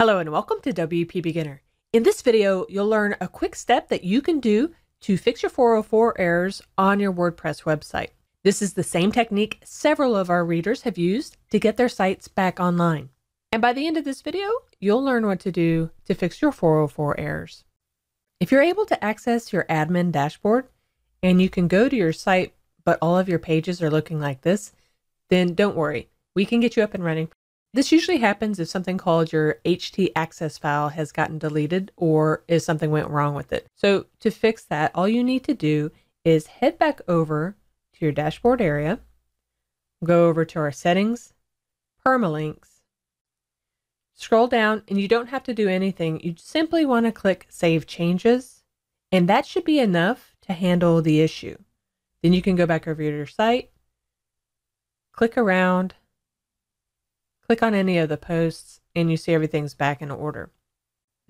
Hello and welcome to WP Beginner. In this video, you'll learn a quick step that you can do to fix your 404 errors on your WordPress website. This is the same technique several of our readers have used to get their sites back online. And by the end of this video, you'll learn what to do to fix your 404 errors. If you're able to access your admin dashboard and you can go to your site, but all of your pages are looking like this, then don't worry. We can get you up and running this usually happens if something called your HT access file has gotten deleted or if something went wrong with it. So to fix that, all you need to do is head back over to your dashboard area, go over to our settings, permalinks, scroll down, and you don't have to do anything. You simply want to click Save Changes, and that should be enough to handle the issue. Then you can go back over to your site, click around, Click on any of the posts and you see everything's back in order.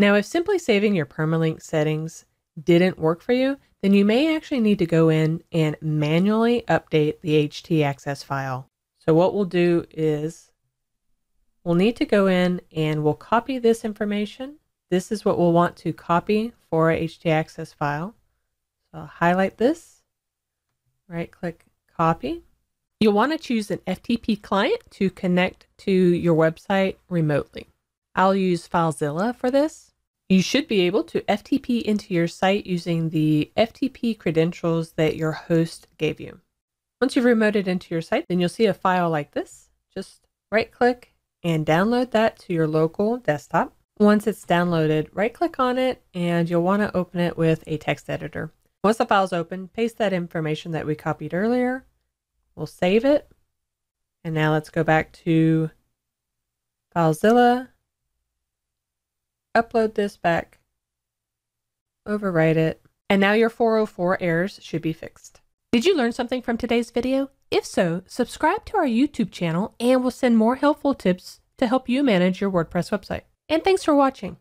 Now, if simply saving your permalink settings didn't work for you, then you may actually need to go in and manually update the htaccess file. So what we'll do is we'll need to go in and we'll copy this information. This is what we'll want to copy for a HT access file. So I'll highlight this, right click copy. You'll want to choose an FTP client to connect to your website remotely. I'll use FileZilla for this. You should be able to FTP into your site using the FTP credentials that your host gave you. Once you've remoted into your site, then you'll see a file like this. Just right click and download that to your local desktop. Once it's downloaded, right click on it and you'll want to open it with a text editor. Once the file's open, paste that information that we copied earlier We'll save it. And now let's go back to FileZilla, upload this back, overwrite it, and now your 404 errors should be fixed. Did you learn something from today's video? If so, subscribe to our YouTube channel and we'll send more helpful tips to help you manage your WordPress website. And thanks for watching.